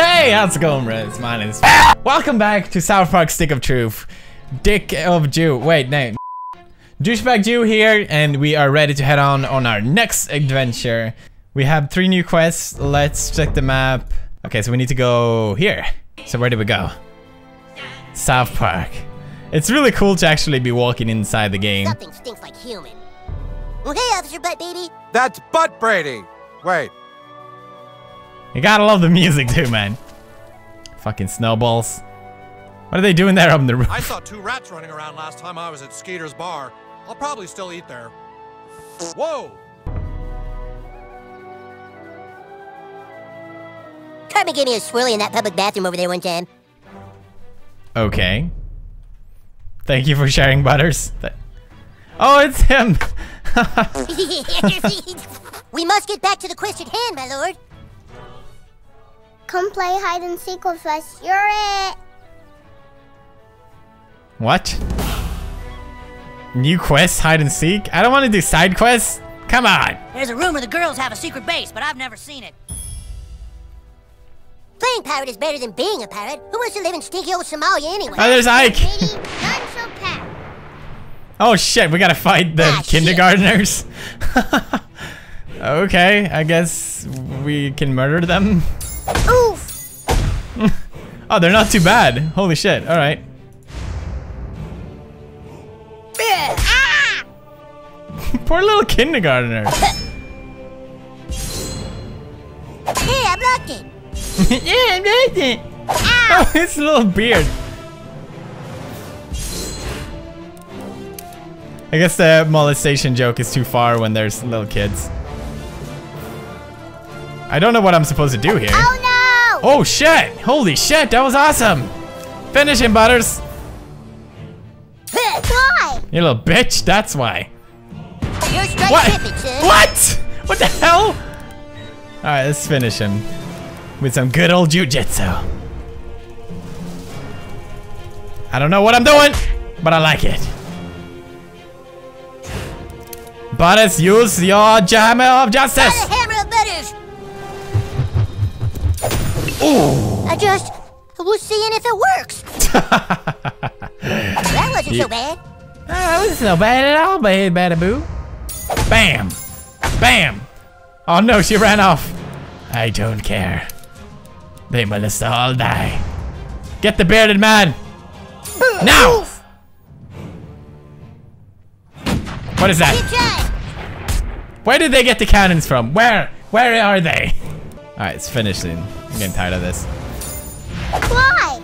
Hey, how's it going, Reds? My name is. Welcome back to South Park Stick of Truth. Dick of Jew. Wait, no. Douchebag Jew here, and we are ready to head on on our next adventure. We have three new quests. Let's check the map. Okay, so we need to go here. So where do we go? South Park. It's really cool to actually be walking inside the game. Something stinks like human. Well, hey, Officer Butt Baby. That's Butt Brady. Wait, You gotta love the music too, man. Fucking snowballs. What are they doing there up in the roof? I saw two rats running around last time I was at Skeeter's bar. I'll probably still eat there. Whoa! Cartman gave me a swirly in that public bathroom over there one time. Okay. Thank you for sharing, Butters. Oh, it's him. we must get back to the quest at hand, my lord. Come play hide and seek with us. You're it. what? New quest, hide and seek? I don't want to do side quests. Come on. There's a rumor the girls have a secret base, but I've never seen it. Playing pirate is better than being a pirate. Who wants to live in stinky old Somalia anyway? Oh, there's Ike. Katie, none so pat. Oh shit, we gotta fight the Ah, shit. kindergartners. okay, I guess we can murder them. Oof! Oh, they're not too bad. Holy shit. All right. Ah! Poor little kindergartner. Hey, I blocked it. yeah, I'm right there. Oh, his little beard. I guess the molestation joke is too far when there's little kids. I don't know what I'm supposed to do here. Oh Oh shit! Holy shit, that was awesome! Finish him, Butters! Why? You little bitch, that's why. What? What? What the hell? Alright, let's finish him. With some good old jujitsu. I don't know what I'm doing, but I like it. Butters, use your jammer of justice! Ooh. I just was seeing if it works. that wasn't You- so bad. Oh, that wasn't so bad at all, baby boo. Bam! Bam! Oh no, she ran off. I don't care. They must all die. Get the bearded man! Now! What is that? Where did they get the cannons from? Where? Where are they? Alright, it's finished then. I'm getting tired of this. Why?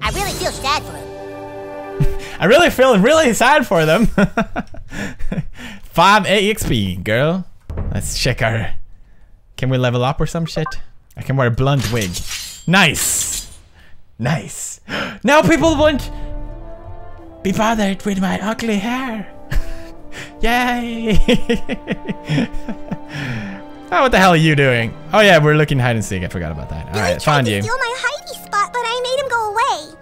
I really feel sad for them. I really feel really sad for them. 5 AXP, girl. Let's check our... Can we level up or some shit? I can wear a blunt wig. Nice. Nice. Now people won't be bothered with my ugly hair. Yay. Oh, what the hell are you doing? Oh yeah, we're looking hide and seek. I forgot about that. All right, found you. Steal my hidey spot, but I made him go away.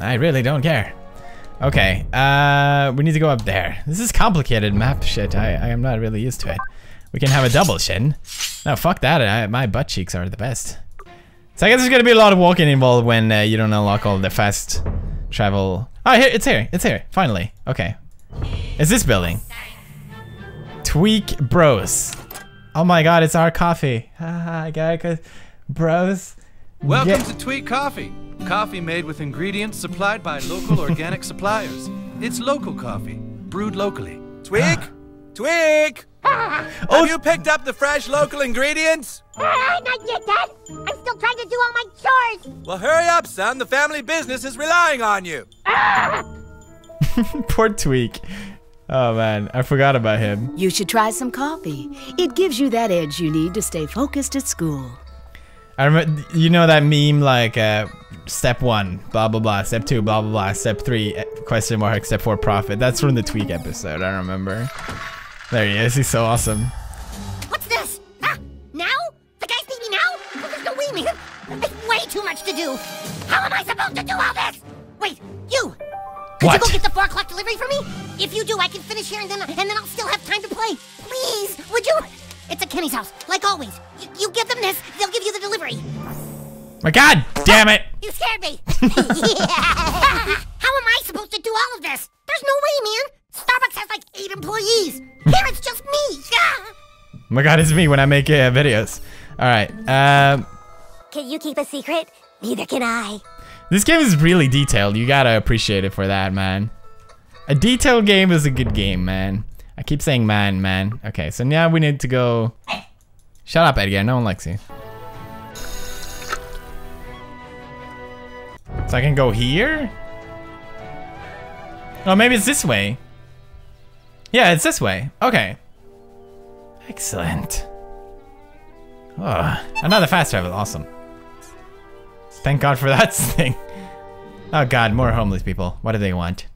I really don't care. Okay, uh, we need to go up there. This is complicated map shit. I, I am not really used to it. We can have a double shin. No, fuck that. I, my butt cheeks are the best. So I guess there's gonna be a lot of walking involved when uh, you don't unlock all the fast travel. Oh, here, it's here. It's here. Finally. Okay. Is this building? Tweek Bros. Oh my god, it's our coffee. Haha, guy, bros. Welcome Yeah. to Tweek Coffee. Coffee made with ingredients supplied by local organic suppliers. It's local coffee, brewed locally. Tweek? Tweek! Oh. Have you picked up the fresh local ingredients? Ah, not yet, Dad. I'm still trying to do all my chores. Well, hurry up, son. The family business is relying on you. Poor Tweek. Oh man, I forgot about him. You should try some coffee. It gives you that edge you need to stay focused at school. I remember, you know that meme like, uh, step one, blah blah blah, step two, blah blah blah, step three, eh, question mark, step four, profit. That's from the Tweek episode. I remember. There he is. He's so awesome. What's this? Huh? Now? The guys need me now? Well, there's no way, man. It's way too much to do. How am I supposed to do all this? Wait, you! Could What? you go get the four o'clock delivery for me? If you do, I can finish here and then and then I'll still have time to play. Please, would you? It's at Kenny's house, like always. You, you give them this, they'll give you the delivery. My god damn it! You scared me. How am I supposed to do all of this? There's no way, man. Starbucks has like eight employees. Here it's just me. Oh my god, it's me when I make uh, videos. Alright, um, Can you keep a secret? Neither can I. this game is really detailed. You gotta appreciate it for that, man. A detailed game is a good game, man. I keep saying man, man. Okay, so now we need to go... Shut up, Edgar. No one likes you. So I can go here? Oh, maybe it's this way. Yeah, it's this way. Okay. Excellent. Oh, another fast travel. Awesome. Thank God for that thing. Oh God, more homeless people. What do they want?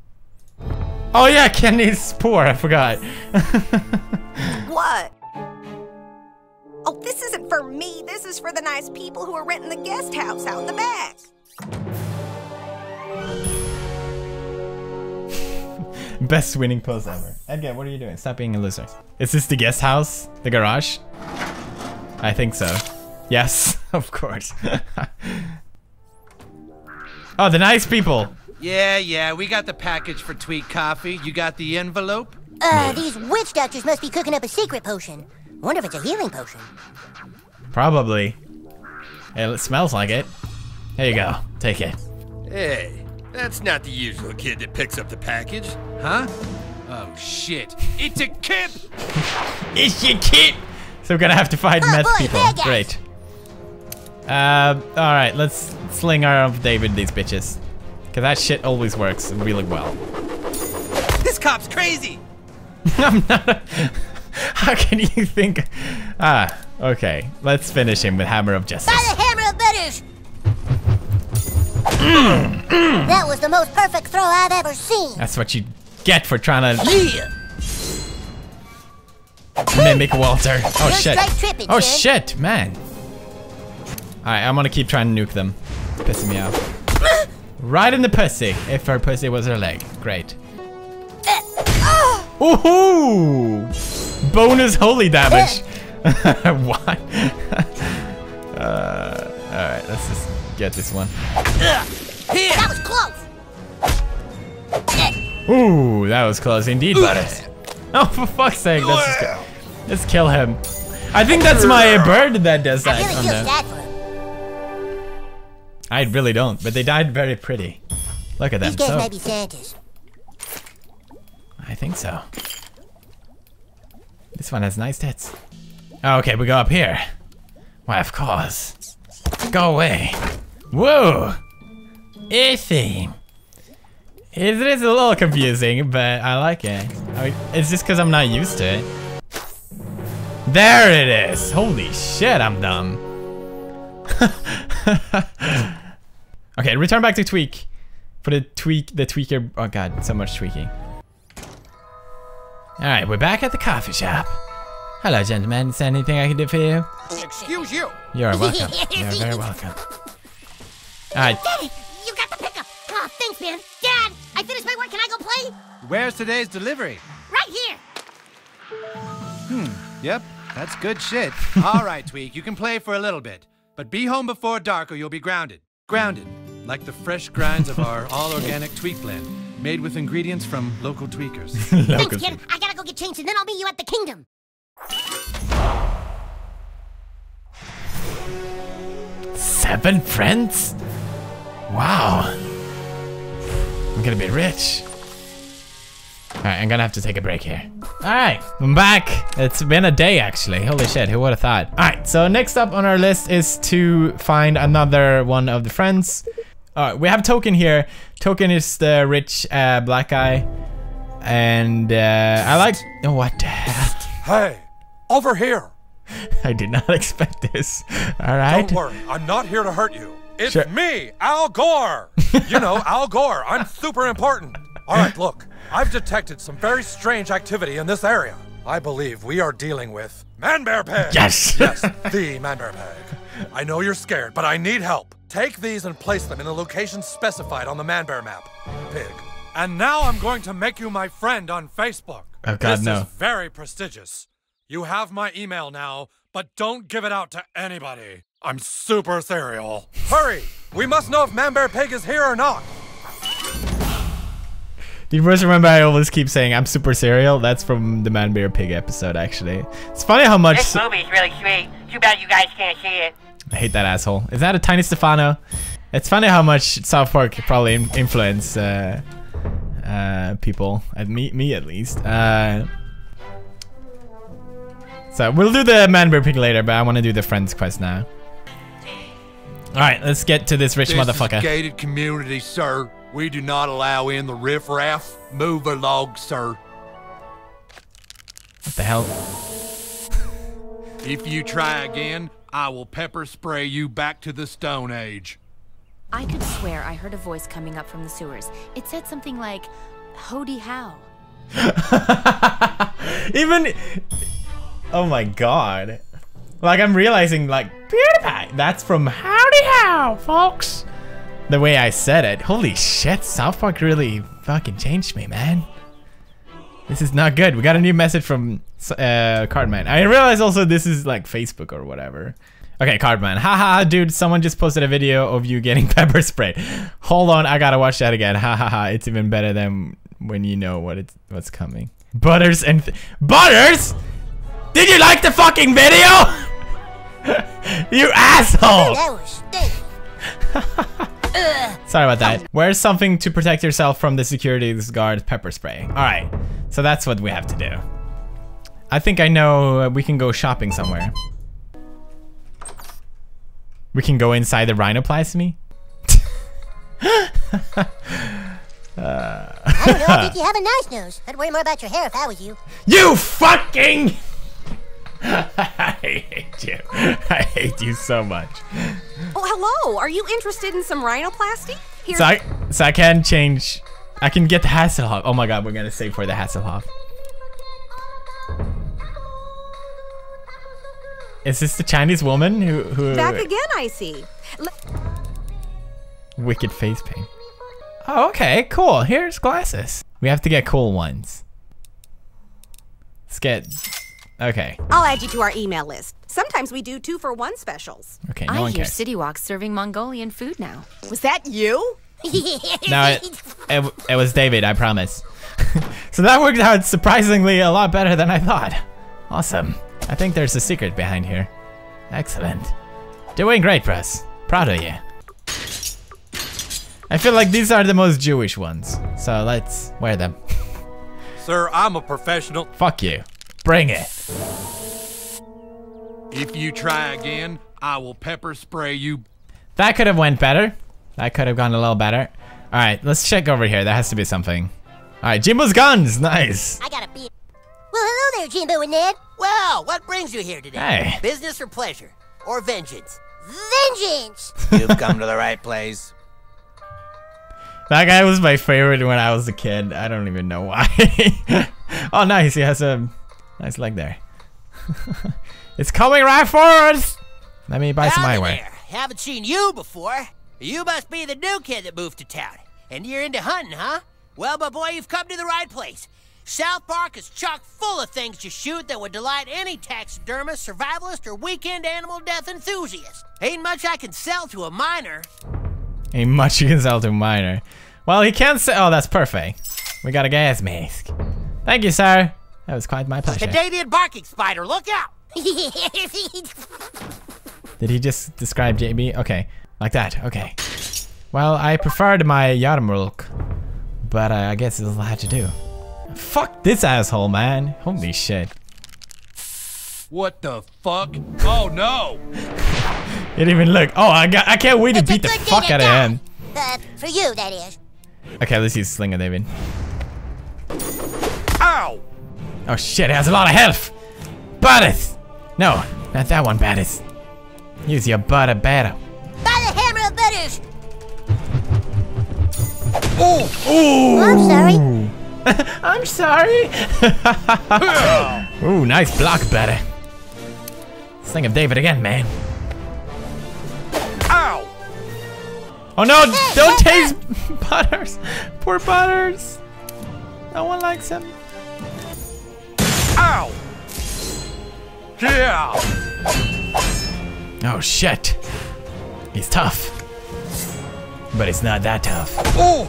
Oh yeah, Kenny's poor. I forgot. What? Oh, this isn't for me. This is for the nice people who are renting the guest house out in the back. Best winning pose ever. Edgar, what are you doing? Stop being a loser. Is this the guest house? The garage? I think so. Yes, of course. oh, the nice people. Yeah, yeah, we got the package for Tweek Coffee. You got the envelope? Uh, these witch doctors must be cooking up a secret potion. Wonder if it's a healing potion. Probably. It smells like it. Here you go. Take it. Hey, that's not the usual kid that picks up the package. Huh? Oh, shit. It's a kid! It's your kid. So we're gonna have to fight Oh, meth boy, people. Great. Uh, all right, let's sling our off David these bitches, cause that shit always works really well. This cop's crazy! I'm not. A, how can you think? Ah, okay. Let's finish him with Hammer of Justice. By the hammer of butters! that was the most perfect throw I've ever seen. That's what you get for trying to mimic Walter. Oh You're shit. tripping, Oh kid. shit, man. Alright, I'm gonna keep trying to nuke them. Pissing me off. Right in the pussy. If her pussy was her leg. Great. Ooh! Bonus holy damage. what? uh, Alright, let's just get this one. That was close. Ooh, that was close indeed, Butters. Oh, for fuck's sake, let's just go. Let's kill him. I think that's my bird that does I that. really feel the- sad for him. I really don't, but they died very pretty. Look at them. These guys So, might be Santas. I think so. This one has nice tits. Oh, okay, we go up here. Why, of course. Go away. Whoa! Theme. It is a little confusing, but I like it. I mean, it's just because I'm not used to it. There it is! Holy shit, I'm dumb. okay, return back to Tweek. For the tweak, the tweaker. Oh god, so much tweaking. Alright, we're back at the coffee shop. Hello, gentlemen. Is there anything I can do for you? Excuse you. You're welcome. You're very welcome. Alright, Daddy, you got the pickup. Oh, thanks, man. Dad, I finished my work. Can I go play? Where's today's delivery? Right here. Hmm. Yep, that's good shit. All right, Tweek, you can play for a little bit, but be home before dark or you'll be grounded. Grounded, like the fresh grinds of our all-organic Tweek blend, made with ingredients from local tweakers. Thanks, kid. I gotta go get changed, and then I'll meet you at the kingdom. seven friends? Wow. I'm gonna be rich. Alright, I'm gonna have to take a break here. Alright, I'm back. It's been a day actually. Holy shit, who would have thought? Alright, so next up on our list is to find another one of the friends. Alright, we have Token here. Token is the rich uh, black guy. And uh, I like. Oh, what the hell? Hey, over here. I did not expect this. Alright. Don't worry, I'm not here to hurt you. It's Sure. me, Al Gore. you know, Al Gore. I'm super important. All right, look. I've detected some very strange activity in this area. I believe we are dealing with Man Bear Pig. Yes. yes, the Man Bear Pig. I know you're scared, but I need help. Take these and place them in the location specified on the Manbear map. Pig. And now I'm going to make you my friend on Facebook. Oh, God, this no. is very prestigious. You have my email now. but don't give it out to anybody. I'm super serial. Hurry! We must know if Man Bear Pig is here or not. Do you first remember I always keep saying I'm super serial? That's from the Man Bear Pig episode, actually. It's funny how much. This movie's really sweet. Too bad you guys can't see it. I hate that asshole. Is that a Tiny Stefano? It's funny how much South Park probably in- influenced uh, uh, people, at me, me at least. Uh, so we'll do the Man Bear Pig later, but I want to do the Friends quest now. All right, let's get to this rich this motherfucker. Is gated community, sir. We do not allow in the riffraff. Move along, sir. What the hell? If you try again, I will pepper spray you back to the Stone Age. I could swear I heard a voice coming up from the sewers. It said something like, Hody how. Even. Oh my god. Like, I'm realizing, like, PewDiePie, that's from Howdy How, folks. The way I said it. Holy shit, South Park really fucking changed me, man. This is not good. We got a new message from uh, Cartman. I realize also this is like Facebook or whatever. Okay, Cartman. Haha, dude, someone just posted a video of you getting pepper sprayed. Hold on, I gotta watch that again. Ha ha ha, it's even better than when you know what it's what's coming. Butters and Butters? Did you like the fucking video? you asshole! That was stupid. Sorry about that. Where's something to protect yourself from the security guard pepper spray? Alright, so that's what we have to do. I think I know uh, we can go shopping somewhere. We can go inside the rhinoplasmy? uh, I don't know. I think you have a nice nose. I'd worry more about your hair if I was you. You fucking! I hate you. I hate you so much. Oh, hello. Are you interested in some rhinoplasty? Here. So I, so I can change. I can get the Hasselhoff. Oh my god, we're gonna save for the Hasselhoff. Is this the Chinese woman who who Back again, I see. L wicked face paint? Oh, okay, cool. Here's glasses. We have to get cool ones. Let's get. Okay. I'll add you to our email list. Sometimes we do two for one specials. Okay, no I one hear cares. City Wok's serving Mongolian food now. Was that you? No, it, it, it was David, I promise. so that worked out surprisingly a lot better than I thought. Awesome. I think there's a secret behind here. Excellent. Doing great, Press. Proud of you. I feel like these are the most Jewish ones, so let's wear them. Sir, I'm a professional. Fuck you. Bring it. If you try again, I will pepper spray you. That could have went better. That could have gone a little better. All right, let's check over here. There has to be something. All right, Jimbo's guns. Nice. I got a beat. Well, hello there, Jimbo and Ned. Well, what brings you here today? Hey. Business or pleasure? Or vengeance? Vengeance! You've come to the right place. That guy was my favorite when I was a kid. I don't even know why. oh, nice. He has a nice leg there. it's coming right for us. Let me buy some Howdy eyewear. there. Haven't seen you before. You must be the new kid that moved to town. And you're into hunting, huh? Well, my boy, you've come to the right place. South Park is chock full of things to shoot that would delight any taxidermist, survivalist, or weekend animal death enthusiast. Ain't much I can sell to a minor. Ain't much you can sell to a minor. Well, he can't sell. Oh, that's perfect. We got a gas mask. Thank you, sir. That was quite my pleasure. Canadian barking spider, look out! Did he just describe JB? Okay, like that. Okay. Well, I preferred my Yarmulke, but uh, I guess this is what I have to do. Fuck this asshole, man. Holy shit. What the fuck? Oh no! He didn't even look. Oh, I got. I can't wait to beat the fuck out of him. Uh, for you, that is. Okay, let's use Slinger, David. Ow! Oh shit, it has a lot of health. Butters. No, not that one, Butters. Use your butter better. Ooh. Ooh. I'm sorry. I'm sorry. Ooh, nice block, Butter. think of David again, man. Ow! Oh no, don't taste Butters. Poor Butters. No one likes him. Ow! Yeah! Oh shit. He's tough. But he's not that tough. Oh!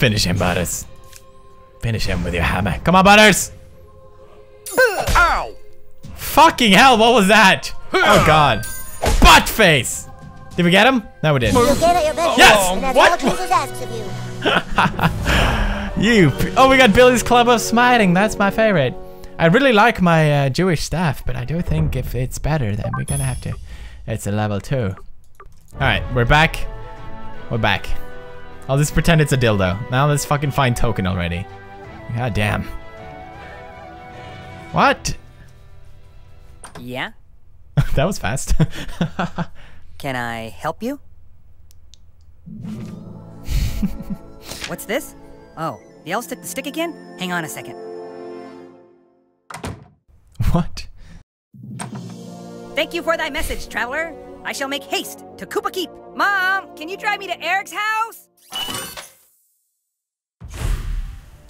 Finish him, Butters. Finish him with your hammer. Come on, Butters! Ow! Fucking hell, what was that? Oh god. Butt face! Did we get him? No, we didn't. You get it, your best Yes! What? all Jesus asks of you. You. Oh, we got Billy's Club of Smiting. That's my favorite. I really like my uh, Jewish staff, but I do think if it's better, then we're gonna have to. It's a level two. All right, we're back. We're back. I'll just pretend it's a dildo. Now let's fucking find token already. God damn. What? Yeah? that was fast. Can I help you? What's this? Oh, the elves took the stick again? Hang on a second. what? Thank you for thy message, traveler. I shall make haste to Kupa Keep. Mom, can you drive me to Eric's house?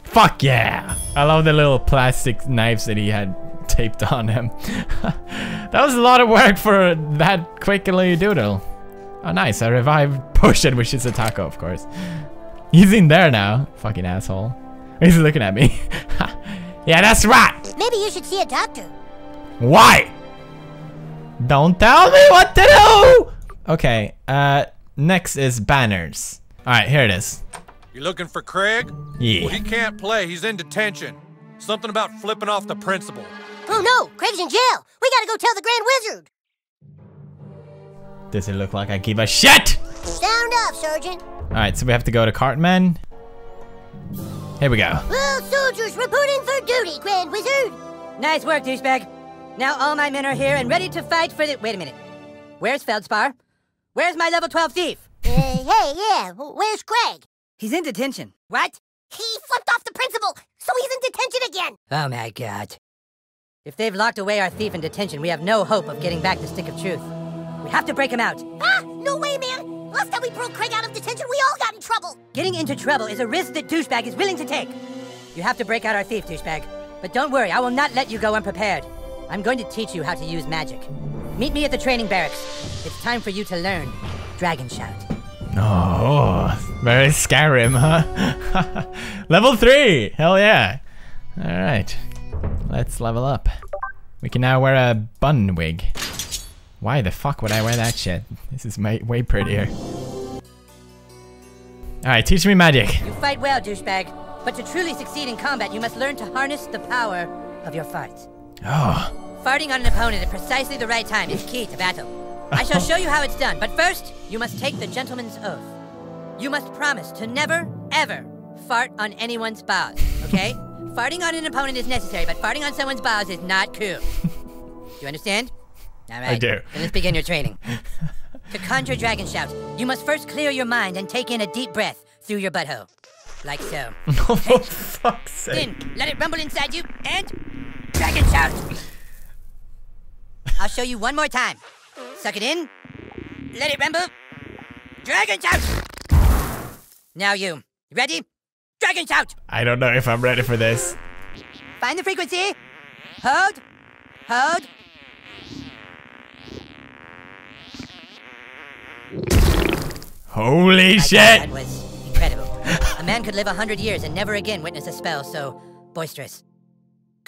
Fuck yeah! I love the little plastic knives that he had taped on him. that was a lot of work for that quickly doodle. Oh nice, I revived Potion, which is a taco, of course. He's in there now. Fucking asshole. He's looking at me. yeah, that's right! Maybe you should see a doctor. Why? Don't tell me what to do! Okay, uh, next is banners. Alright, here it is. You looking for Craig? Yeah. Well, he can't play. He's in detention. Something about flipping off the principal. Oh no, Craig's in jail. We gotta go tell the Grand Wizard. Does it look like I give a shit? Sound up, Sergeant. Alright, so we have to go to Cartman. Here we go. Well, soldiers reporting for duty, Grand Wizard. Nice work, douchebag. Now all my men are here and ready to fight for the. Wait a minute. Where's Feldspar? Where's my level 12 thief? Uh, hey, yeah, where's Craig? He's in detention. What? He flipped off the principal, so he's in detention again. Oh my god. If they've locked away our thief in detention, we have no hope of getting back the stick of truth. We have to break him out. Ah, no way, man. Last time we broke Craig out of detention, we all got in trouble. Getting into trouble is a risk that douchebag is willing to take. You have to break out our thief, douchebag. But don't worry, I will not let you go unprepared. I'm going to teach you how to use magic. Meet me at the training barracks. It's time for you to learn Dragon Shout. Oh, very Skyrim, huh? level 3! Hell yeah. Alright. Let's level up. We can now wear a bun wig. Why the fuck would I wear that shit? This is my, way prettier. Alright, teach me magic. You fight well, douchebag. But to truly succeed in combat, you must learn to harness the power of your farts. Oh. Farting on an opponent at precisely the right time is key to battle. I shall show you how it's done, but first, you must take the gentleman's oath. You must promise to never, ever fart on anyone's balls, okay? farting on an opponent is necessary, but farting on someone's balls is not cool. do you understand? All right. I do. Then let's begin your training. to conjure dragon shout, you must first clear your mind and take in a deep breath through your butthole. Like so. Oh, fuck's sake. Then let it rumble inside you and dragon shout. I'll show you one more time. Suck it in. Let it rumble. Dragon shout. Now you. Ready? Dragon shout. I don't know if I'm ready for this. Find the frequency. Hold. Hold. Holy God, shit! that was incredible. a man could live a hundred years and never again witness a spell so boisterous.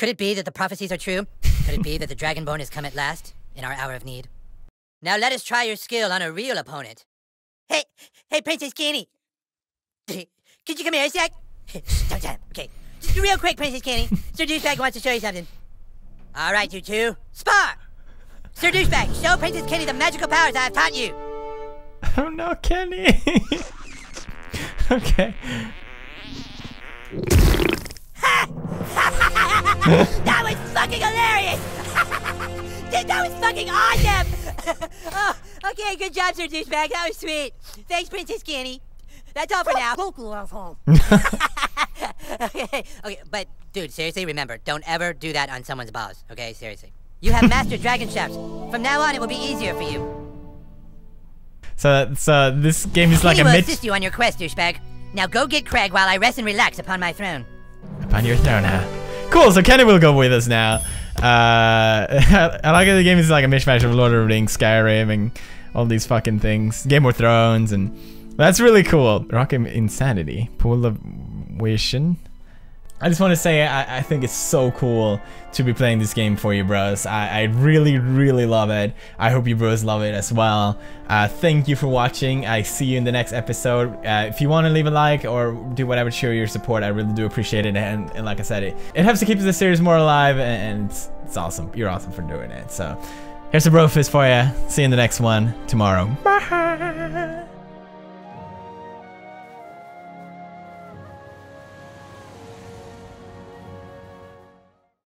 Could it be that the prophecies are true? Could it be that the Dragonborn has come at last, in our hour of need? Now let us try your skill on a real opponent. Hey, hey, Princess Kenny. Could you come here a sec? Don't time. Okay. Just real quick, Princess Kenny. Sir Douchebag wants to show you something. All right, you two. Spar! Sir Douchebag, show Princess Kenny the magical powers I have taught you. Oh no, Kenny! okay. that was fucking hilarious! Dude, that was fucking awesome! oh, okay, good job, Sir Douchebag. That was sweet. Thanks, Princess Kenny. That's all for now. okay, okay, but dude, seriously, remember, don't ever do that on someone's balls. Okay, seriously. You have mastered dragon shouts. From now on, it will be easier for you. So, so this game is like Kenny a will mid assist you on your quest, douchebag. Now go get Craig while I rest and relax upon my throne. upon your throne, huh? Cool. So Kenny will go with us now. Uh, I like that the game is like a mishmash of Lord of the Rings, Skyrim, and all these fucking things. Game of Thrones, and that's really cool. Rocket Insanity, Pool of Wishing. I just want to say I, I, think it's so cool to be playing this game for you bros. I, I really, really love it. I hope you bros love it as well. Uh, thank you for watching. I see you in the next episode. Uh, if you want to leave a like or do whatever to show your support, I really do appreciate it. And, and like I said, it, it helps to keep the series more alive and, it's, it's awesome. You're awesome for doing it. So here's a bro fist for you. See you in the next one tomorrow. Bye.